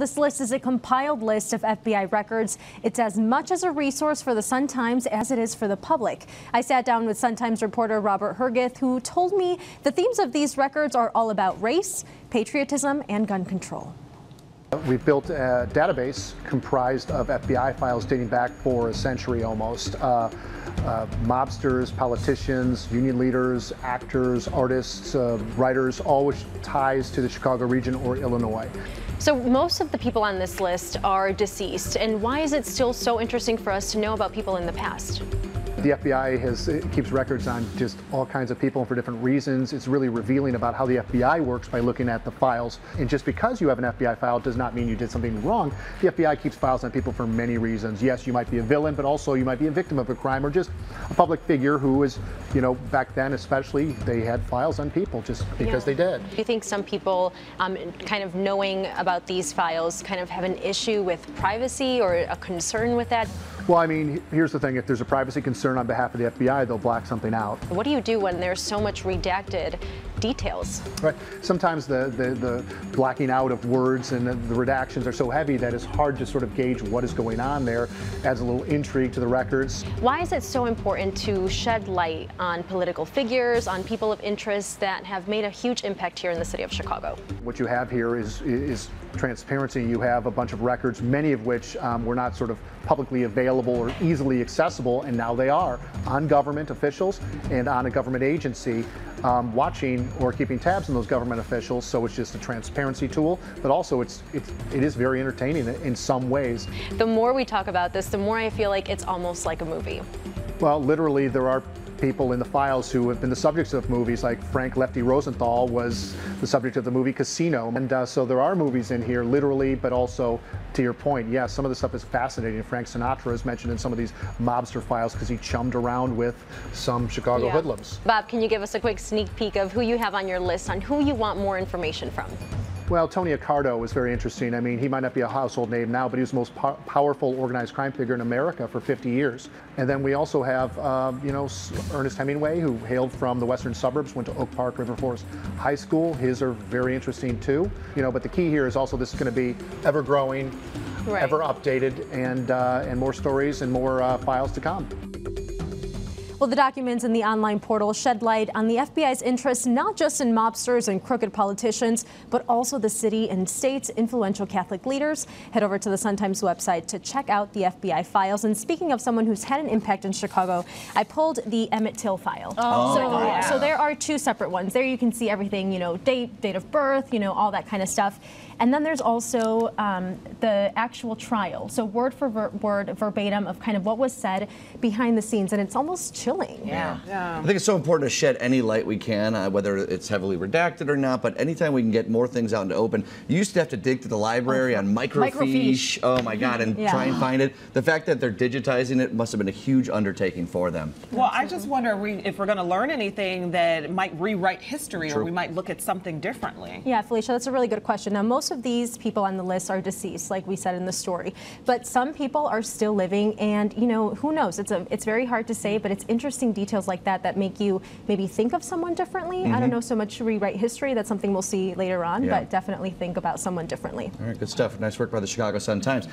This list is a compiled list of FBI records. It's as much as a resource for the Sun-Times as it is for the public. I sat down with Sun-Times reporter Robert Herguth, who told me the themes of these records are all about race, patriotism, and gun control. We've built a database comprised of FBI files dating back for a century almost. Uh, uh, mobsters, politicians, union leaders, actors, artists, uh, writers, all which ties to the Chicago region or Illinois. So most of the people on this list are deceased. And why is it still so interesting for us to know about people in the past? The FBI has keeps records on just all kinds of people for different reasons. It's really revealing about how the FBI works by looking at the files. And just because you have an FBI file does not mean you did something wrong. The FBI keeps files on people for many reasons. Yes, you might be a villain, but also you might be a victim of a crime or just a public figure who is, you know, back then especially, they had files on people just because yeah. they did. Do you think some people um, kind of knowing about these files kind of have an issue with privacy or a concern with that? Well, I mean, here's the thing. If there's a privacy concern on behalf of the FBI, they'll black something out. What do you do when there's so much redacted details? Right. Sometimes the, the, the blacking out of words and the, the redactions are so heavy that it's hard to sort of gauge what is going on there. Adds a little intrigue to the records. Why is it so important to shed light on political figures, on people of interest that have made a huge impact here in the city of Chicago? What you have here is, is transparency. You have a bunch of records, many of which um, were not sort of publicly available or easily accessible, and now they are on government officials and on a government agency um, watching or keeping tabs on those government officials. So it's just a transparency tool, but also it's, it's it is very entertaining in some ways. The more we talk about this, the more I feel like it's almost like a movie. Well, literally, there are people in the files who have been the subjects of movies, like Frank Lefty Rosenthal was the subject of the movie Casino. And uh, so there are movies in here, literally, but also to your point, yes, yeah, some of the stuff is fascinating. Frank Sinatra is mentioned in some of these mobster files because he chummed around with some Chicago yeah. hoodlums. Bob, can you give us a quick sneak peek of who you have on your list on who you want more information from? Well, Tony Accardo was very interesting. I mean, he might not be a household name now, but he was the most po powerful organized crime figure in America for 50 years. And then we also have, um, you know, Ernest Hemingway, who hailed from the western suburbs, went to Oak Park River Forest High School. His are very interesting too. You know, but the key here is also this is going to be ever growing, right. ever updated, and uh, and more stories and more uh, files to come. Well, the documents in the online portal shed light on the FBI's interest not just in mobsters and crooked politicians, but also the city and state's influential Catholic leaders. Head over to the Sun-Times website to check out the FBI files. And speaking of someone who's had an impact in Chicago, I pulled the Emmett Till file. Oh, so, yeah. so there are two separate ones. There you can see everything, you know, date, date of birth, you know, all that kind of stuff. And then there's also um, the actual trial. So word for ver word, verbatim of kind of what was said behind the scenes. And it's almost chilling. Yeah. yeah. I think it's so important to shed any light we can, uh, whether it's heavily redacted or not. But anytime we can get more things out into open, you used to have to dig to the library on microfiche. microfiche. Oh my God, and yeah. try and find it. The fact that they're digitizing it must have been a huge undertaking for them. Well, I just wonder if we're going to learn anything that might rewrite history True. or we might look at something differently. Yeah, Felicia, that's a really good question. Now, most of these people on the list are deceased, like we said in the story, but some people are still living, and you know, who knows? It's a, it's very hard to say, but it's interesting details like that that make you maybe think of someone differently. Mm -hmm. I don't mm-hmm. know so much to rewrite history. That's something we'll see later on, yeah. but definitely think about someone differently. All right, good stuff. Nice work by the Chicago Sun Times.